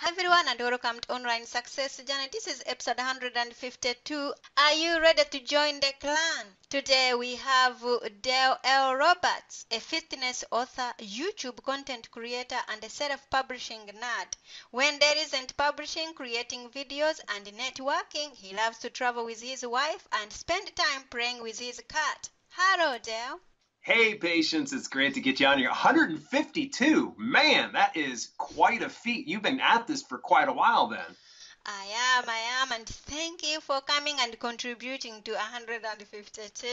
Hi everyone and welcome to Online Success Journey. This is episode 152. Are you ready to join the clan? Today we have Dale L. Roberts, a fitness author, YouTube content creator, and a self-publishing nerd. When there isn't publishing, creating videos, and networking, he loves to travel with his wife and spend time playing with his cat. Hello, Dale. Hey, patience, it's great to get you on here. 152. Man, that is quite a feat. You've been at this for quite a while then. I am, I am, and thank you for coming and contributing to 152.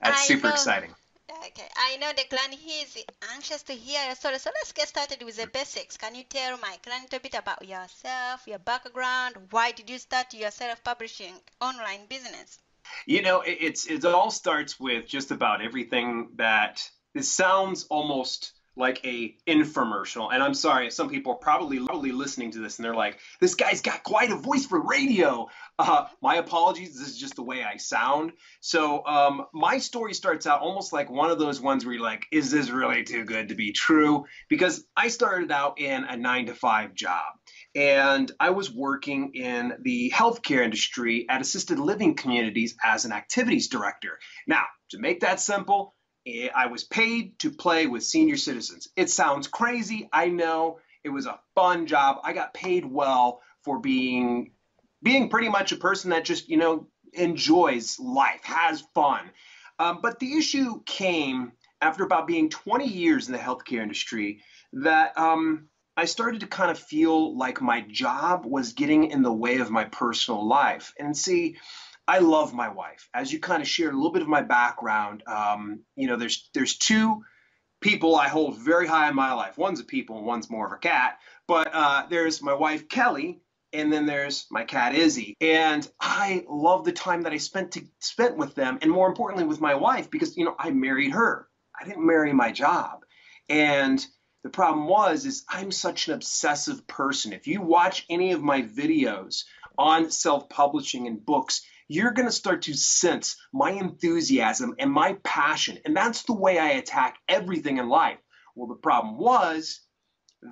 That's I super know- exciting. Okay, I know the clan here is anxious to hear your story, so let's get started with the basics. Can you tell my clan a bit about yourself, your background? Why did you start your self-publishing online business? You know, it, it's it all starts with just about everything that it sounds almost like a infomercial. And I'm sorry, some people are probably probably listening to this and they're like, "This guy's got quite a voice for radio." Uh, my apologies. This is just the way I sound. So um, my story starts out almost like one of those ones where you're like, "Is this really too good to be true?" Because I started out in a nine to five job and I was working in the healthcare industry at assisted living communities as an activities director. Now, to make that simple, eh, I was paid to play with senior citizens. It sounds crazy, I know. It was a fun job. I got paid well for being being pretty much a person that just, you know, enjoys life, has fun. Um, but the issue came after about being 20 years in the healthcare industry that um, I started to kind of feel like my job was getting in the way of my personal life. And see, I love my wife. As you kind of shared a little bit of my background, um, you know, there's there's two people I hold very high in my life. One's a people, and one's more of a cat. But uh, there's my wife Kelli, and then there's my cat Izzie. And I love the time that I spent to spent with them, and more importantly with my wife, because you know I married her. I didn't marry my job, and the problem was is I'm such an obsessive person. If you watch any of my videos on self-publishing and books, you're going to start to sense my enthusiasm and my passion. And that's the way I attack everything in life. Well, the problem was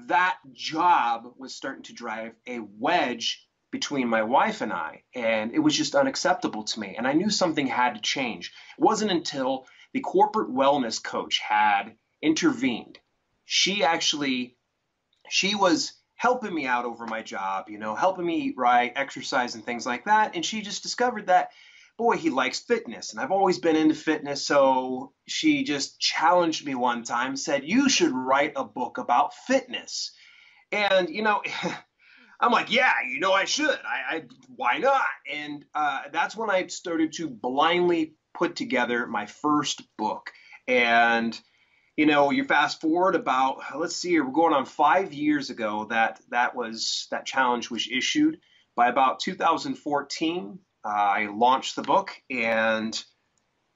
that job was starting to drive a wedge between my wife and I, and it was just unacceptable to me. And I knew something had to change. It wasn't until the corporate wellness coach had intervened. She actually, she was helping me out over my job, you know, helping me eat right, exercise, and things like that. And she just discovered that, boy, he likes fitness. And I've always been into fitness. So she just challenged me one time, said, You should write a book about fitness. And, you know, I'm like, yeah, you know, I should. I, I why not? And uh, that's when I started to blindly put together my first book. And you know, you fast forward about let's see here, we're going on five years ago that that was that challenge was issued. By about 2014, uh, I launched the book, and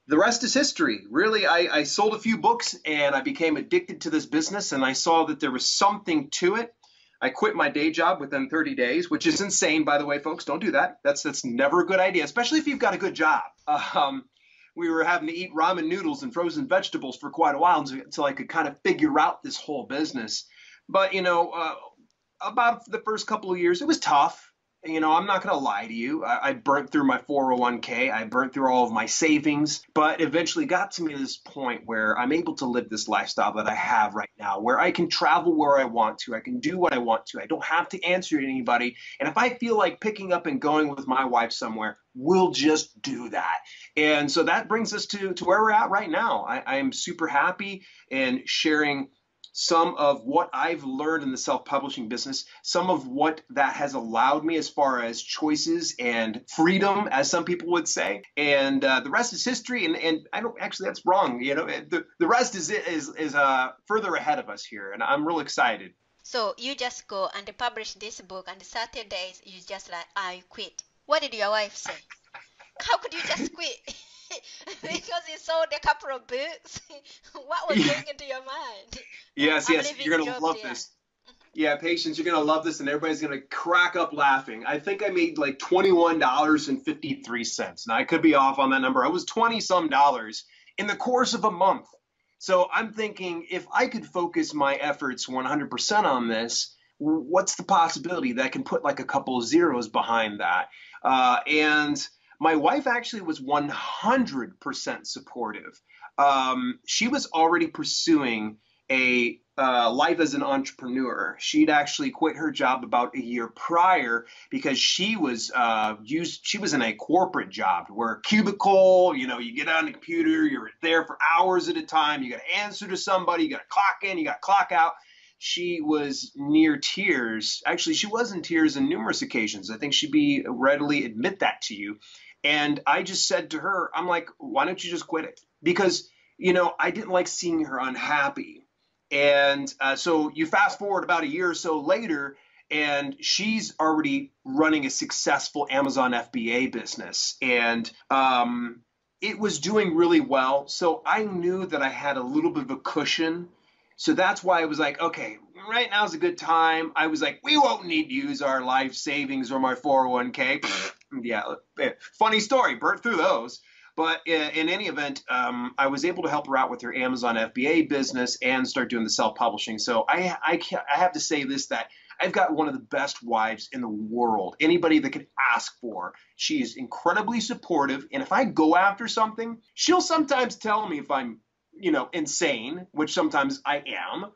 the rest is history. Really, I, I sold a few books, and I became addicted to this business, and I saw that there was something to it. I quit my day job within 30 days, which is insane, by the way, folks. Don't do that. That's that's never a good idea, especially if you've got a good job. Um, we were having to eat ramen noodles and frozen vegetables for quite a while until, I could kind of figure out this whole business. But you know, uh, about the first couple of years, it was tough. You know, I'm not going to lie to you. I, I burnt through my 401k. I burnt through all of my savings, but eventually got to me this point where I'm able to live this lifestyle that I have right now, where I can travel where I want to. I can do what I want to. I don't have to answer to anybody. And if I feel like picking up and going with my wife somewhere, we'll just do that. And so that brings us to, to where we're at right now. I, I am super happy and sharing some of what I've learned in the self publishing business, some of what that has allowed me as far as choices and freedom, as some people would say. And uh, the rest is history. And, and I don't actually, that's wrong. You know, the, the rest is, is, is uh, further ahead of us here. And I'm real excited. So you just go and publish this book, and 30 days you just like, I quit. What did your wife say? How could you just quit? because you sold a couple of books. what was going into your mind? Yes, I'm yes, you're gonna love there. this. Yeah, patience, you're gonna love this, and everybody's gonna crack up laughing. I think I made like twenty-one dollars and fifty-three cents. Now I could be off on that number. I was twenty some dollars in the course of a month. So I'm thinking if I could focus my efforts 100% on this, what's the possibility that I can put like a couple of zeros behind that? Uh, and my wife actually was 100% supportive. Um, she was already pursuing a uh, life as an entrepreneur. She'd actually quit her job about a year prior because she was uh, used. She was in a corporate job where cubicle. You know, you get on the computer, you're there for hours at a time. You got to answer to somebody. You got to clock in. You got to clock out. She was near tears. Actually, she was in tears on numerous occasions. I think she'd be readily admit that to you. And I just said to her, I'm like, why don't you just quit it? Because you know, I didn't like seeing her unhappy and uh, so you fast forward about a year or so later, and she's already running a successful Amazon FBA business. And um, it was doing really well. So I knew that I had a little bit of a cushion. So that's why I was like, okay, right now is a good time. I was like, we won't need to use our life savings or my 401k. Yeah, funny story, burnt through those. But in, in any event, um, I was able to help her out with her Amazon FBA business and start doing the self publishing. So I, I, I have to say this that I've got one of the best wives in the world. Anybody that could ask for. She is incredibly supportive. And if I go after something, she'll sometimes tell me if I'm, you know, insane, which sometimes I am.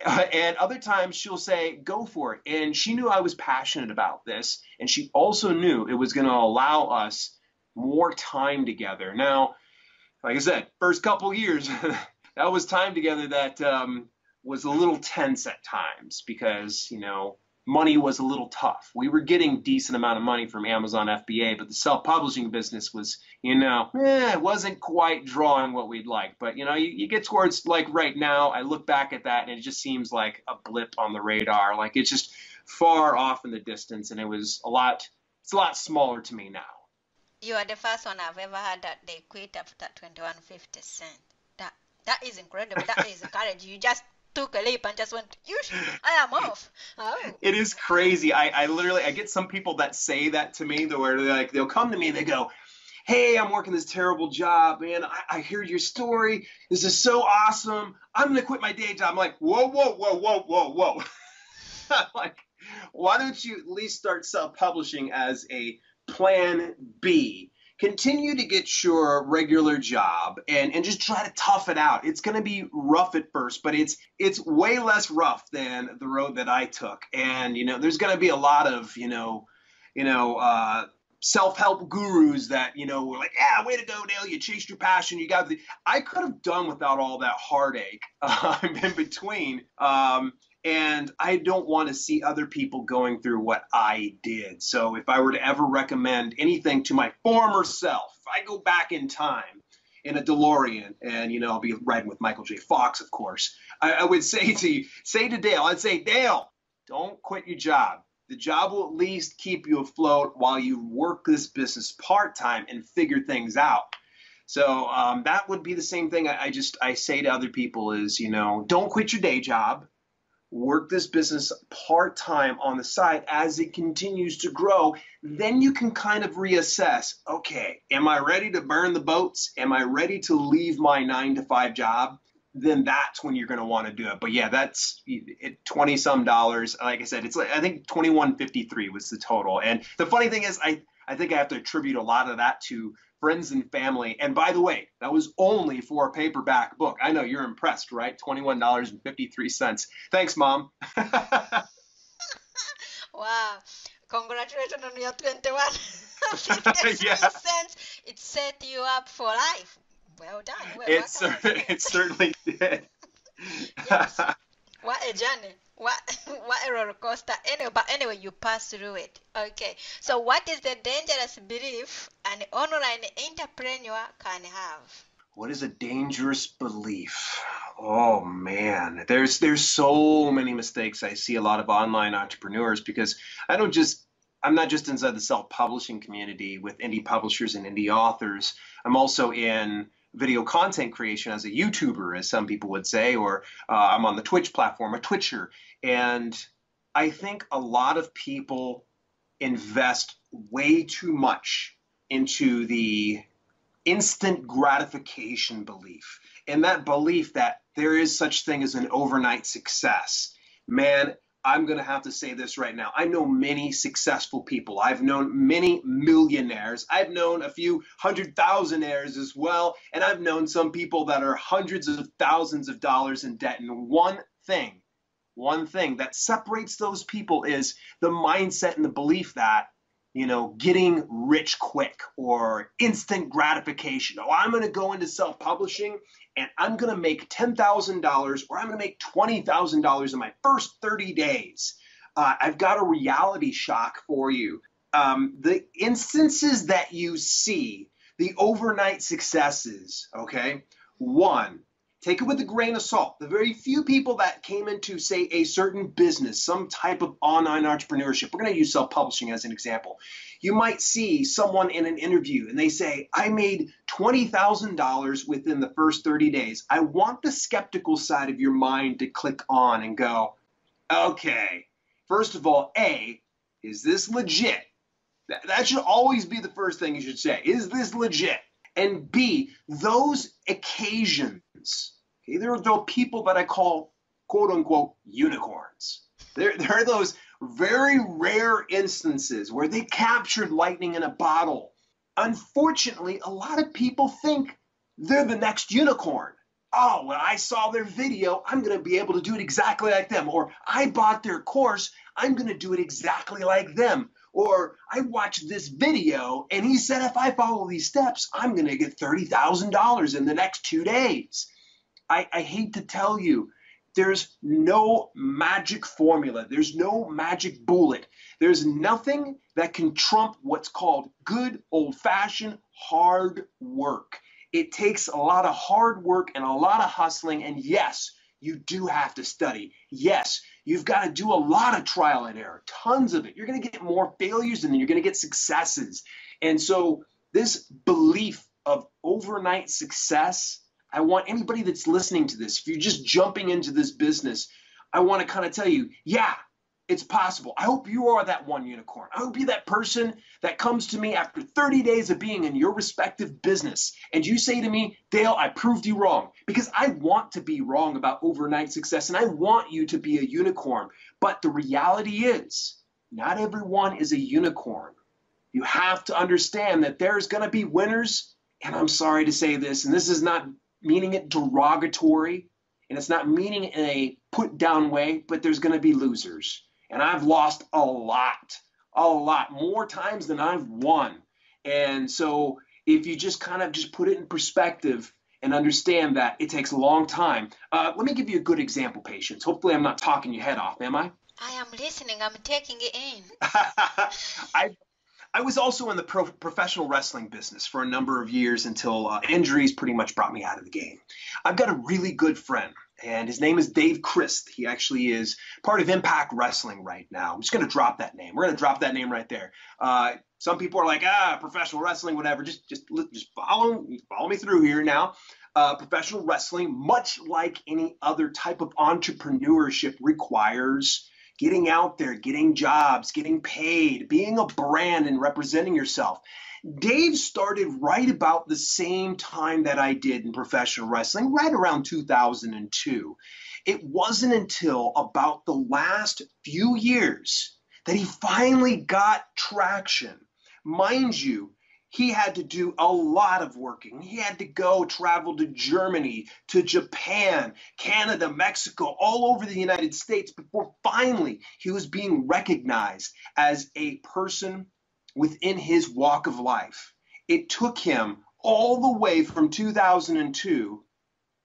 And other times she'll say, go for it. And she knew I was passionate about this. And she also knew it was going to allow us more time together. Now, like I said, first couple years, that was time together that um, was a little tense at times because, you know, money was a little tough. We were getting decent amount of money from Amazon FBA, but the self-publishing business was, you know, eh, it wasn't quite drawing what we'd like. But you know, you, you, get towards like right now, I look back at that and it just seems like a blip on the radar. Like it's just far off in the distance, and it was a lot. It's a lot smaller to me now. You are the first one I've ever heard that they quit after 2150 cent. That that is incredible. That is courage. You just took a leap and just went, I am off. Oh. It is crazy. I, I literally I get some people that say that to me where they're like they'll come to me and they go, Hey, I'm working this terrible job, man. I, I hear your story. This is so awesome. I'm gonna quit my day job. I'm like, whoa, whoa, whoa, whoa, whoa, whoa. like, why don't you at least start self-publishing as a plan B. Continue to get your regular job and, and just try to tough it out. It's going to be rough at first, but it's it's way less rough than the road that I took. And you know, there's going to be a lot of you know, you know, uh, self-help gurus that you know were like, "Yeah, way to go, Dale! You chased your passion. You got the." I could have done without all that heartache uh, in between. Um, and I don't want to see other people going through what I did. So if I were to ever recommend anything to my former self, if I go back in time in a DeLorean, and you know I'll be riding with Michael J. Fox, of course, I, I would say to say to Dale, I'd say Dale, don't quit your job. The job will at least keep you afloat while you work this business part time and figure things out. So um, that would be the same thing. I, I just I say to other people is you know don't quit your day job work this business part time on the side as it continues to grow, then you can kind of reassess okay, am I ready to burn the boats? Am I ready to leave my nine to five job? Then that's when you're going to want to do it. But yeah, that's twenty some dollars. Like I said, it's like I think twenty one fifty three was the total. And the funny thing is, I I think I have to attribute a lot of that to friends and family. And by the way, that was only for a paperback book. I know you're impressed, right? $21.53. Thanks, Mom. wow. Congratulations on your 21 yeah. cents. It set you up for life. Well done. Well, it, cer- it certainly did. yes. What a journey what what roller coaster anyway but anyway you pass through it. Okay. So what is the dangerous belief an online entrepreneur can have? What is a dangerous belief? Oh man. There's there's so many mistakes i see a lot of online entrepreneurs because i don't just i'm not just inside the self-publishing community with indie publishers and indie authors. I'm also in video content creation as a YouTuber, as some people would say, or uh, I'm on the Twitch platform, a Twitcher. And I think a lot of people invest way too much into the instant gratification belief and that belief that there is such thing as an overnight success man I'm going to have to say this right now. I know many successful people. I've known many millionaires. I've known a few hundred thousandaires as well. And I've known some people that are hundreds of thousands of dollars in debt. And one thing, one thing that separates those people is the mindset and the belief that you know, getting rich quick or instant gratification. Oh, I'm going to go into self publishing and I'm going to make $10,000 or I'm going to make $20,000 in my first 30 days. Uh, I've got a reality shock for you. Um, the instances that you see, the overnight successes, okay? One, take it with a grain of salt. The very few people that came into, say, a certain business, some type of online entrepreneurship, we're going to use self publishing as an example. You might see someone in an interview and they say, I made $20,000 within the first 30 days. I want the skeptical side of your mind to click on and go, okay, first of all, A, is this legit? That should always be the first thing you should say. Is this legit? And B, those occasions, okay, there are those people that I call quote unquote unicorns. There, there are those very rare instances where they captured lightning in a bottle. Unfortunately, a lot of people think they're the next unicorn. Oh, when I saw their video, I'm going to be able to do it exactly like them. Or I bought their course, I'm going to do it exactly like them. Or I watched this video and he said if I follow these steps, I'm going to get $30,000 in the next two days. I, I hate to tell you, there's no magic formula, there's no magic bullet. There's nothing that can trump what's called good old fashioned hard work. It takes a lot of hard work and a lot of hustling. And yes, you do have to study. Yes, you've got to do a lot of trial and error, tons of it. You're going to get more failures and then you're going to get successes. And so, this belief of overnight success, I want anybody that's listening to this, if you're just jumping into this business, I want to kind of tell you, yeah, it's possible. I hope you are that one unicorn. I hope you're that person that comes to me after 30 days of being in your respective business and you say to me, Dale, I proved you wrong because I want to be wrong about overnight success and I want you to be a unicorn. But the reality is, not everyone is a unicorn. You have to understand that there's going to be winners. And I'm sorry to say this, and this is not meaning it derogatory and it's not meaning in a put down way, but there's going to be losers and I've lost a lot, a lot more times than I've won. And so if you just kind of just put it in perspective and understand that it takes a long time. Uh, let me give you a good example, patience. Hopefully, I'm not talking your head off, am I? I am listening. I'm taking it in. I I was also in the pro- professional wrestling business for a number of years until uh, injuries pretty much brought me out of the game. I've got a really good friend and his name is Dave Crist. He actually is part of Impact Wrestling right now. I'm just going to drop that name. We're going to drop that name right there. Uh, some people are like, ah, professional wrestling, whatever. Just, just, just follow, follow me through here now. Uh, professional wrestling, much like any other type of entrepreneurship, requires getting out there, getting jobs, getting paid, being a brand, and representing yourself. Dave started right about the same time that I did in professional wrestling, right around 2002. It wasn't until about the last few years that he finally got traction. Mind you, he had to do a lot of working. He had to go travel to Germany, to Japan, Canada, Mexico, all over the United States before finally he was being recognized as a person within his walk of life. It took him all the way from 2002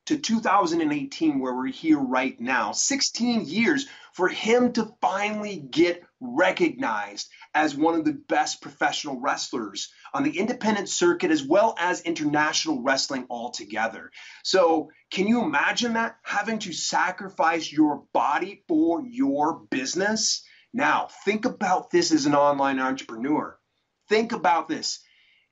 to 2018, where we're here right now, 16 years for him to finally get recognized as one of the best professional wrestlers on the independent circuit as well as international wrestling altogether. So, can you imagine that? Having to sacrifice your body for your business? Now, think about this as an online entrepreneur. Think about this.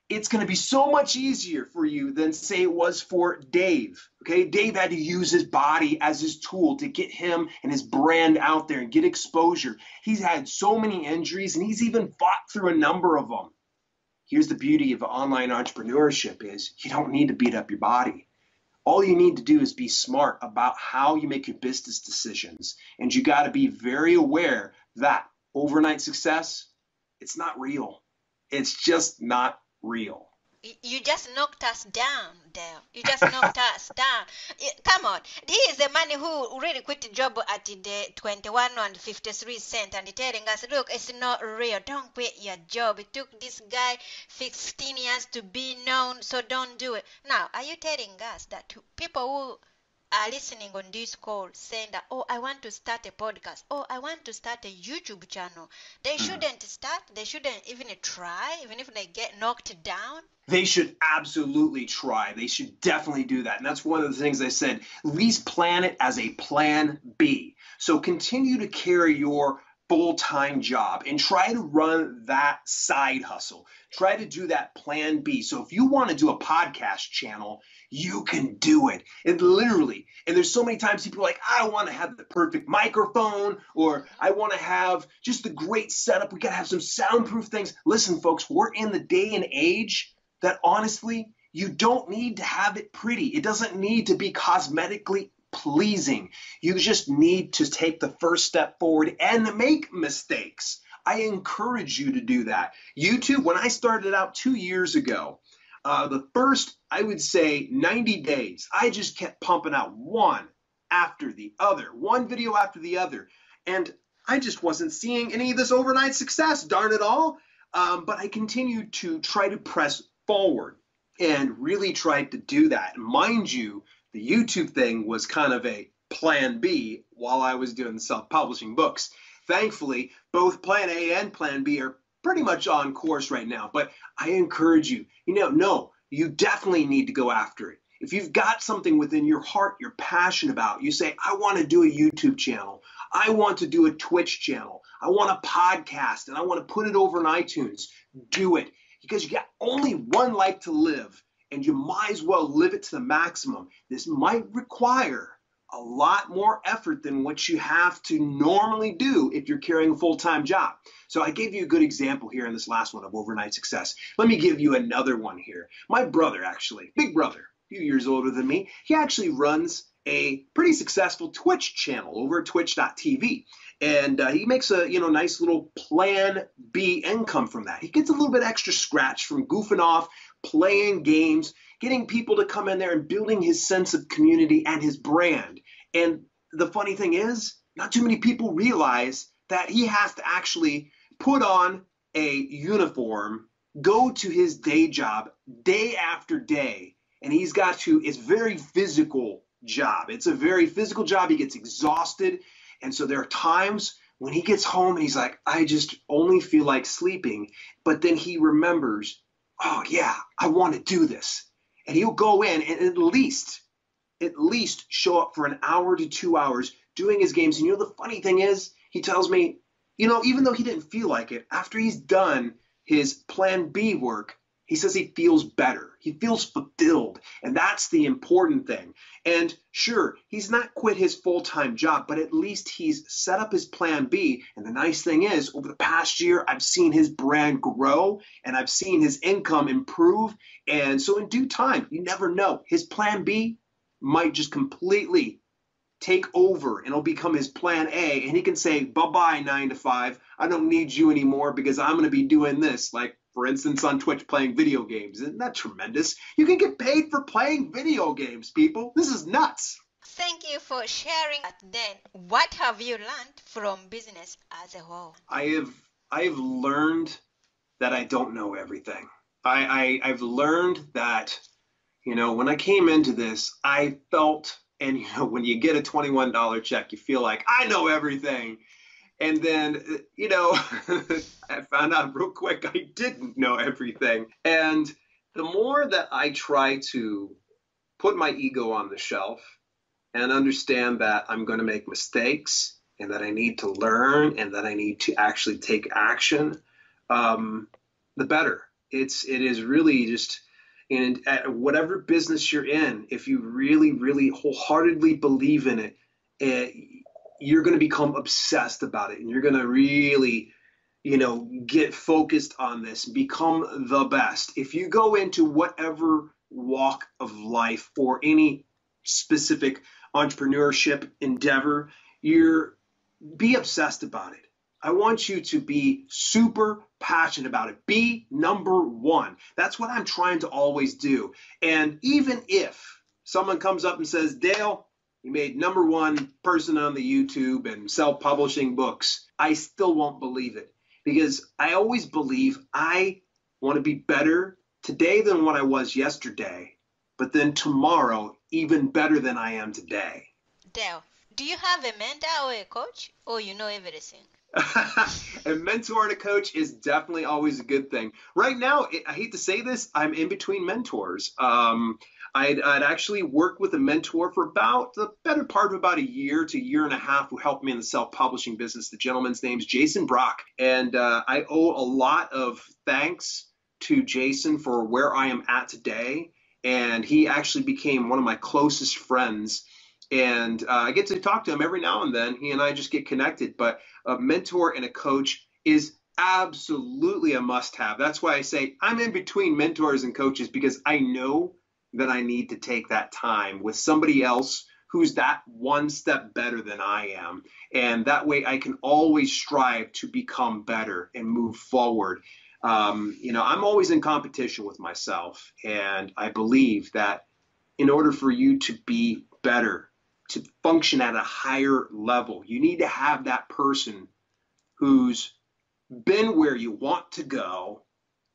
It's going to be so much easier for you than, say, it was for Dave. Okay, Dave had to use his body as his tool to get him and his brand out there and get exposure. He's had so many injuries and he's even fought through a number of them. Here's the beauty of online entrepreneurship is you don't need to beat up your body. All you need to do is be smart about how you make your business decisions. And you got to be very aware that overnight success, it's not real. It's just not real. You just knocked us down, Dale. You just knocked us down. Come on. This is the man who really quit the job at the 21 and 53 cent and telling us, look, it's not real. Don't quit your job. It took this guy 16 years to be known, so don't do it. Now, are you telling us that people who are listening on this call saying that, oh, I want to start a podcast, oh, I want to start a YouTube channel, they mm. shouldn't start, they shouldn't even try, even if they get knocked down? They should absolutely try. They should definitely do that. And that's one of the things I said. At least plan it as a plan B. So continue to carry your full time job and try to run that side hustle. Try to do that plan B. So if you want to do a podcast channel, you can do it. And literally, and there's so many times people are like, I want to have the perfect microphone or I want to have just the great setup. We got to have some soundproof things. Listen, folks, we're in the day and age that honestly, you don't need to have it pretty. It doesn't need to be cosmetically pleasing. You just need to take the first step forward and make mistakes. I encourage you to do that. YouTube, when I started out two years ago, uh, the first, I would say, 90 days, I just kept pumping out one after the other, one video after the other. And I just wasn't seeing any of this overnight success, darn it all. Um, but I continued to try to press forward and really tried to do that. Mind you, the YouTube thing was kind of a plan B while I was doing self publishing books. Thankfully, both plan A and plan B are pretty much on course right now, but I encourage you, you know, no, you definitely need to go after it. If you've got something within your heart you're passionate about, you say, I want to do a YouTube channel. I want to do a Twitch channel. I want a podcast and I want to put it over on iTunes. Do it because you got only one life to live and you might as well live it to the maximum. This might require a lot more effort than what you have to normally do if you're carrying a full time job. So I gave you a good example here in this last one of overnight success. Let me give you another one here. My brother, actually, big brother, a few years older than me, he actually runs a pretty successful Twitch channel over twitch.tv. And uh, he makes a you know nice little plan B income from that. He gets a little bit extra scratch from goofing off, playing games, getting people to come in there and building his sense of community and his brand. And the funny thing is, not too many people realize that he has to actually put on a uniform, go to his day job day after day, and he's got to, it's very physical job. It's a very physical job. He gets exhausted. And so there are times when he gets home and he's like, I just only feel like sleeping. But then he remembers oh yeah, I want to do this. And he'll go in and at least, at least show up for an hour to two hours doing his games. And you know, the funny thing is, he tells me, you know, even though he didn't feel like it, after he's done his plan B work, he says he feels better. He feels fulfilled. And that's the important thing. And sure, he's not quit his full time job, but at least he's set up his plan B. And the nice thing is, over the past year, I've seen his brand grow and I've seen his income improve. And so, in due time, you never know. His plan B might just completely take over and it'll become his plan A. And he can say, bye bye, nine to five. I don't need you anymore because I'm going to be doing this. Like, for instance, on Twitch playing video games. Isn't that tremendous? You can get paid for playing video games, people. This is nuts. Thank you for sharing that then. What have you learned from business as a whole? I have I have learned that I don't know everything. I, I I've learned that, you know, when I came into this, I felt and you know, when you get a $21 check, you feel like I know everything. And then, you know, I found out real quick I didn't know everything. And the more that I try to put my ego on the shelf and understand that I'm going to make mistakes and that I need to learn and that I need to actually take action, um, the better. It's it is really just in whatever business you're in, if you really, really wholeheartedly believe in it, it you're going to become obsessed about it and you're going to really you know get focused on this become the best if you go into whatever walk of life or any specific entrepreneurship endeavor, you're be obsessed about it. I want you to be super passionate about it. Be number one. That's what I'm trying to always do. And even if someone comes up and says, Dale, you made number one person on the YouTube and self publishing books, I still won't believe it because I always believe I want to be better today than what I was yesterday, but then tomorrow, even better than I am today. Dale, do you have a mentor or a coach, or you know everything? a mentor and a coach is definitely always a good thing. Right now, I hate to say this, I'm in between mentors. Um, I'd, I'd, actually worked with a mentor for about the better part of about a year to a year and a half who helped me in the self-publishing business. The gentleman's name's Jason Brock, and uh, I owe a lot of thanks to Jason for where I am at today. And he actually became one of my closest friends and uh, I get to talk to him every now and then. He and I just get connected. But a mentor and a coach is absolutely a must have. That's why I say I'm in between mentors and coaches because I know that I need to take that time with somebody else who's that one step better than I am. And that way I can always strive to become better and move forward. Um, you know, I'm always in competition with myself. And I believe that in order for you to be better, to function at a higher level. You need to have that person who's been where you want to go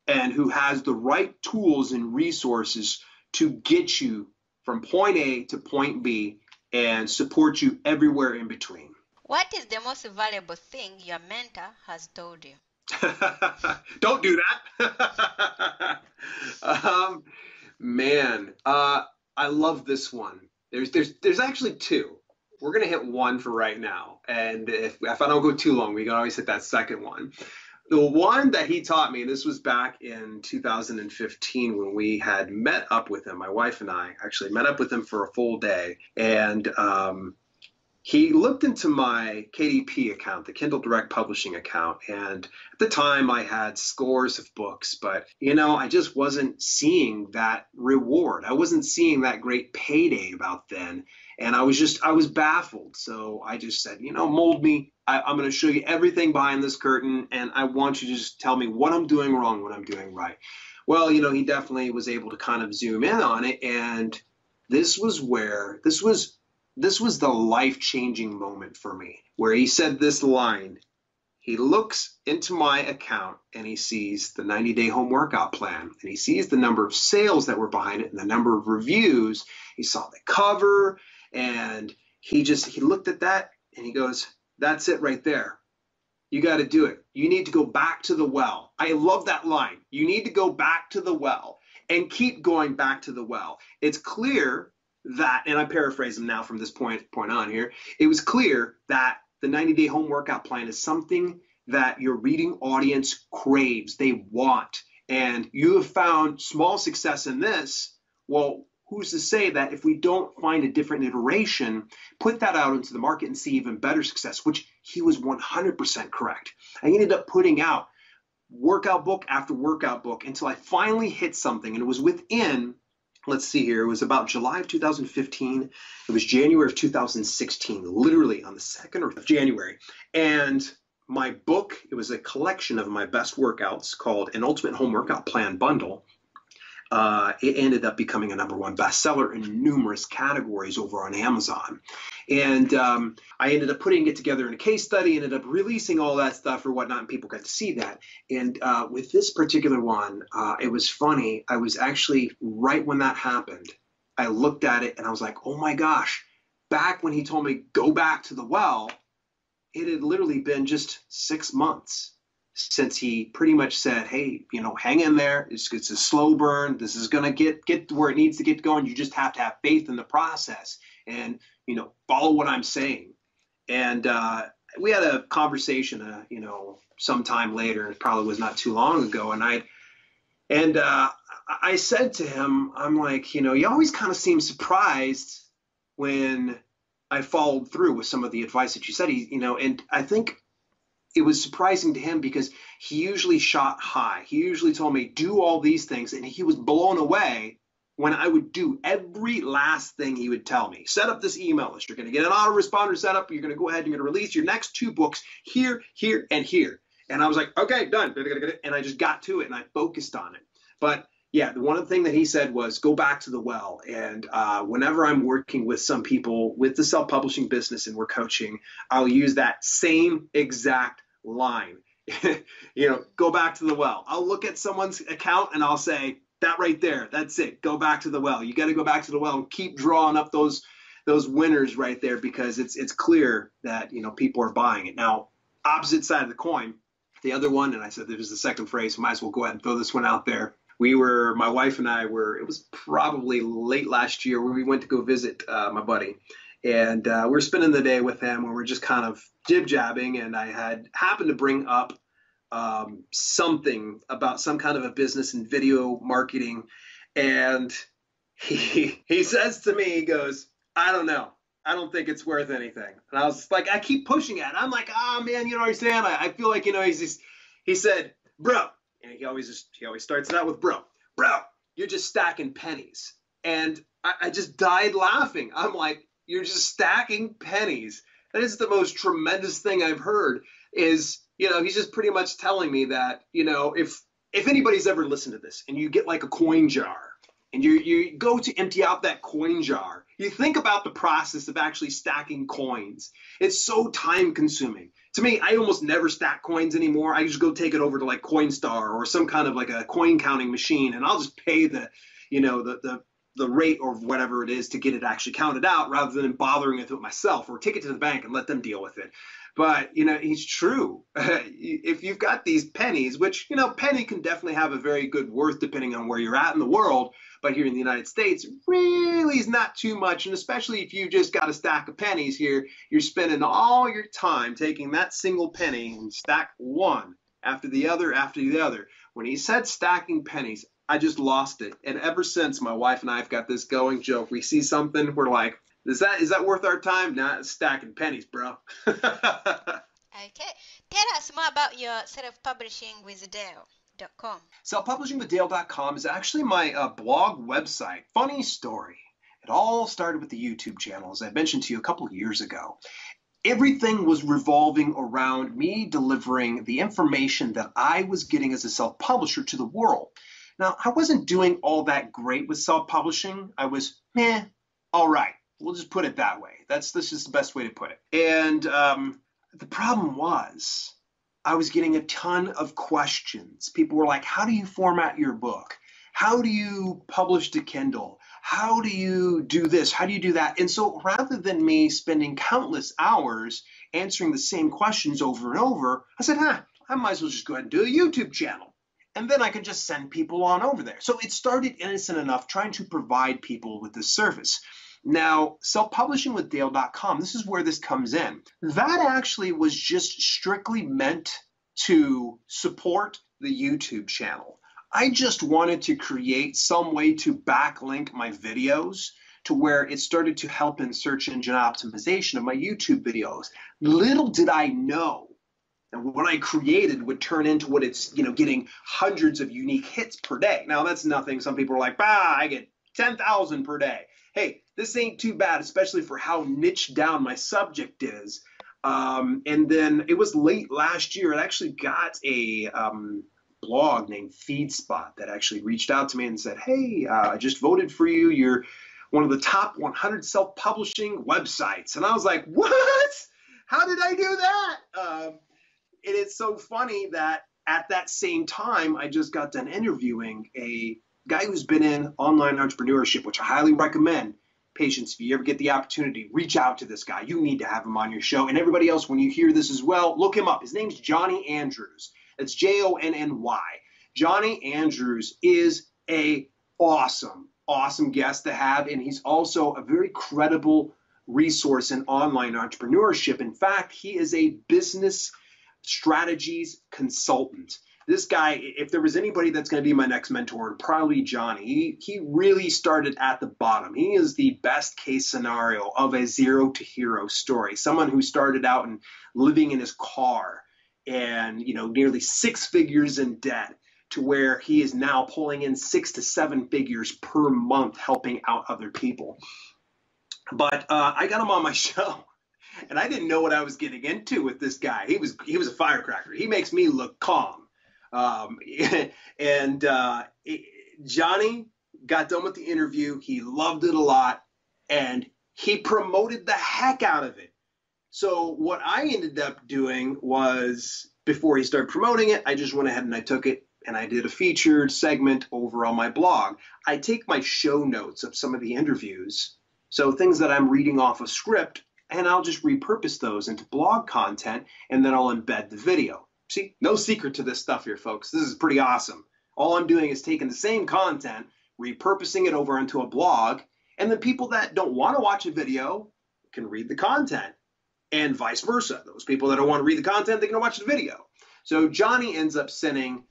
and who has the right tools and resources to get you from point A to point B and support you everywhere in between. What is the most valuable thing your mentor has told you? Don't do that. um, man, uh, I love this one. There's there's there's actually two. We're gonna hit one for right now, and if if I don't go too long, we can always hit that second one. The one that he taught me, this was back in 2015 when we had met up with him. My wife and I actually met up with him for a full day, and um, he looked into my KDP account, the Kindle Direct Publishing account, and at the time I had scores of books, but you know, I just wasn't seeing that reward. I wasn't seeing that great payday about then. And I was just, I was baffled. So I just said, you know, mold me. I, I'm going to show you everything behind this curtain, and I want you to just tell me what I'm doing wrong, what I'm doing right. Well, you know, he definitely was able to kind of zoom in on it. And this was where, this was this was the life changing moment for me where he said this line. He looks into my account and he sees the 90 day home workout plan and he sees the number of sales that were behind it and the number of reviews. He saw the cover and he just he looked at that and he goes, That's it right there. You got to do it. You need to go back to the well. I love that line. You need to go back to the well and keep going back to the well. It's clear that, and I paraphrase him now from this point point on here, it was clear that the 90 day home workout plan is something that your reading audience craves, they want. And you have found small success in this. Well, who's to say that if we don't find a different iteration, put that out into the market and see even better success, which he was 100% correct. I ended up putting out workout book after workout book until I finally hit something, and it was within let's see here, it was about July of 2015. It was January of 2016, literally on the 2nd of January. And my book, it was a collection of my best workouts called An Ultimate Home Workout Plan Bundle uh, it ended up becoming a number one bestseller in numerous categories over on Amazon. And um, I ended up putting it together in a case study, ended up releasing all that stuff or whatnot, and people got to see that. And uh, with this particular one, uh, it was funny. I was actually right when that happened, I looked at it and I was like, oh my gosh, back when he told me go back to the well, it had literally been just six months since he pretty much said, "Hey, you know, hang in there. It's, it's a slow burn. This is to get get where it needs to get going. You just have to have faith in the process and you know follow what I'm saying." And uh, we had a conversation, uh, you know, sometime later. It probably was not too long ago, and I and uh, I said to him, "I'm like, you know, you always kind of seem surprised when." I followed through with some of the advice that you said. He, you know, and I think it was surprising to him because he usually shot high. He usually told me, do all these things. And he was blown away when I would do every last thing he would tell me. Set up this email list. You're going to get an autoresponder set up. You're going to go ahead and you're going to release your next two books here, here, and here. And I was like, okay, done. And I just got to it and I focused on it. But yeah, the one thing that he said was go back to the well. And uh, whenever I'm working with some people with the self publishing business and we're coaching, I'll use that same exact line. you know, go back to the well. I'll look at someone's account and I'll say, that right there, that's it. Go back to the well. You got to go back to the well and keep drawing up those those winners right there because it's it's clear that you know people are buying it. Now, opposite side of the coin, the other one, and I said there's the second phrase, might as well go ahead and throw this one out there. We were, my wife and I were, it was probably late last year where we went to go visit uh, my buddy. And uh, we're spending the day with him and we are just kind of jib jabbing. And I had happened to bring up um, something about some kind of a business and video marketing. And he, he says to me, he goes, I don't know. I don't think it's worth anything. And I was like, I keep pushing it. I'm like, ah, oh, man, you know don't understand. I, I feel like, you know, he's just, he said, bro, and he always just, he always starts it out with, bro, bro, you're just stacking pennies. And I, I just died laughing. I'm like, you're just stacking pennies. That is the most tremendous thing I've heard is, you know, he's just pretty much telling me that, you know, if, if anybody's ever listened to this and you get like a coin jar and you, you go to empty out that coin jar you think about the process of actually stacking coins. It's so time consuming. To me, I almost never stack coins anymore. I just go take it over to like Coinstar or some kind of like a coin counting machine and I'll just pay the, you know, the the the rate or whatever it is to get it actually counted out rather than bothering with it myself or take it to the bank and let them deal with it. But, you know, he's true. if you've got these pennies, which, you know, penny can definitely have a very good worth depending on where you're at in the world, but here in the United States, really is not too much. And especially if you've just got a stack of pennies here, you're spending all your time taking that single penny and stack one after the other after the other. When he said stacking pennies, I just lost it. And ever since, my wife and I have got this going joke. We see something, we're like, is that is that worth our time? Not stacking pennies, bro. okay. Tell us more about your self-publishing with Dale. Selfpublishingwithdale.com is actually my uh, blog website. Funny story. It all started with the YouTube channel, as I mentioned to you a couple of years ago. Everything was revolving around me delivering the information that I was getting as a self publisher to the world. Now, I wasn't doing all that great with self publishing. I was, meh, all right. We'll just put it that way. That's, that's just the best way to put it. And um, the problem was, I was getting a ton of questions. People were like, How do you format your book? How do you publish to Kindle? How do you do this? How do you do that? And so rather than me spending countless hours answering the same questions over and over, I said, ah, I might as well just go ahead and do a YouTube channel. And then I could just send people on over there. So it started innocent enough trying to provide people with this service. Now, self publishing with Dale.com, this is where this comes in. That actually was just strictly meant to support the YouTube channel. I just wanted to create some way to backlink my videos to where it started to help in search engine optimization of my YouTube videos. Little did I know that what I created would turn into what it's, you know, getting hundreds of unique hits per day. Now that's nothing. Some people are like, bah, I get 10,000 per day hey, this ain't too bad, especially for how niche down my subject is. Um, and then it was late last year. I actually got a um, blog named FeedSpot that actually reached out to me and said, hey, uh, I just voted for you. You're one of the top 100 self publishing websites. And I was like, what? How did I do that? Um, and it's so funny that at that same time, I just got done interviewing a guy who's been in online entrepreneurship, which I highly recommend. Patience, if you ever get the opportunity, reach out to this guy. You need to have him on your show. And everybody else, when you hear this as well, look him up. His name's Johnny Andrews. It's J O N N Y. Johnny Andrews is a awesome, awesome guest to have, and he's also a very credible resource in online entrepreneurship. In fact, he is a business strategies consultant this guy, if there was anybody that's going to be my next mentor, probably Johnny. He, he really started at the bottom. He is the best case scenario of a zero to hero story. Someone who started out and living in his car and, you know, nearly six figures in debt to where he is now pulling in six to seven figures per month helping out other people. But uh, I got him on my show and I didn't know what I was getting into with this guy. He was he was a firecracker. He makes me look calm. Um, and uh, Johnny got done with the interview. He loved it a lot, and he promoted the heck out of it. So what I ended up doing was before he started promoting it, I just went ahead and I took it and I did a featured segment over on my blog. I take my show notes of some of the interviews, so things that I'm reading off a script, and I'll just repurpose those into blog content and then I'll embed the video. See, no secret to this stuff here, folks. This is pretty awesome. All I'm doing is taking the same content, repurposing it over into a blog, and then people that don't want to watch a video can read the content, and vice versa. Those people that don't want to read the content, they can watch the video. So Johnny ends up sending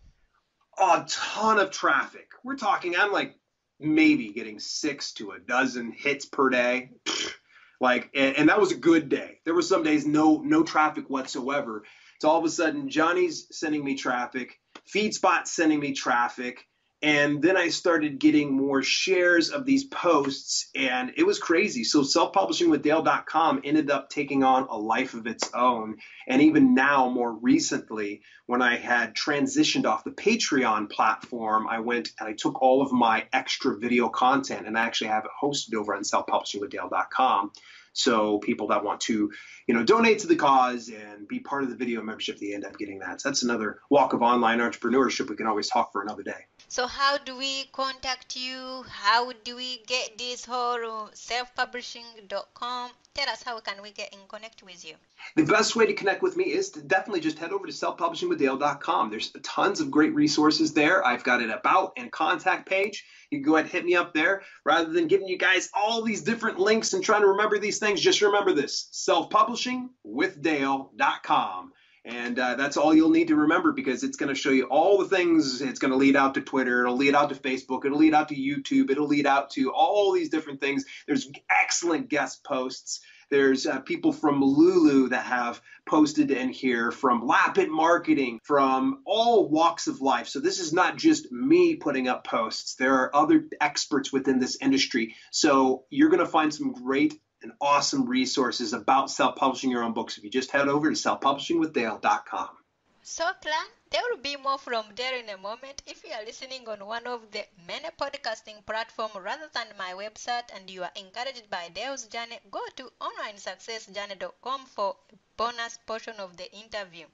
a ton of traffic. We're talking, I'm like maybe getting six to a dozen hits per day. Like, and, and, that was a good day. There were some days no no traffic whatsoever. So all of a sudden, Johnny's sending me traffic, FeedSpot sending me traffic, and then I started getting more shares of these posts, and it was crazy. So selfpublishingwithdale.com ended up taking on a life of its own. And even now, more recently, when I had transitioned off the Patreon platform, I went and I took all of my extra video content and I actually have it hosted over on selfpublishingwithdale.com. So people that want to, you know, donate to the cause and be part of the video membership, they end up getting that. So that's another walk of online entrepreneurship we can always talk for another day. So how do we contact you? How do we get this whole self-publishing.com? Tell us how can we get in connect with you? The best way to connect with me is to definitely just head over to selfpublishingwithdale.com. There's tons of great resources there. I've got an about and contact page. You can go ahead and hit me up there. Rather than giving you guys all these different links and trying to remember these things, just remember this, selfpublishingwithdale.com. And uh, that's all you'll need to remember because it's going to show you all the things. It's going to lead out to Twitter. It'll lead out to Facebook. It'll lead out to YouTube. It'll lead out to all these different things. There's excellent guest posts. There's uh, people from Lulu that have posted in here, from Lapid Marketing, from all walks of life. So this is not just me putting up posts. There are other experts within this industry. So you're going to find some great and awesome resources about self-publishing your own books if you just head over to selfpublishingwithdale.com. So, Clan, there will be more from there in a moment. If you are listening on one of the many podcasting platforms rather than my website and you are encouraged by Dale's journey, go to onlinesuccessjourney.com for a bonus portion of the interview.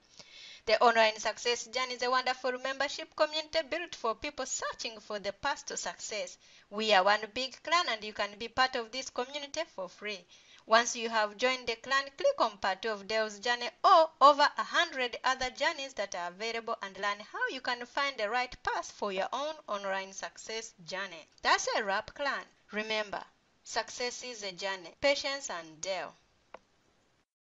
The Online Success Journey is a wonderful membership community built for people searching for the path to success. We are one big clan and you can be part of this community for free. Once you have joined the clan, click on part of Dale's journey or over a hundred other journeys that are available and learn how you can find the right path for your own online success journey. That's a wrap, clan. Remember, success is a journey. Patience and Dale.